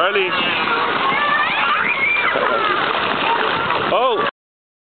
Riley.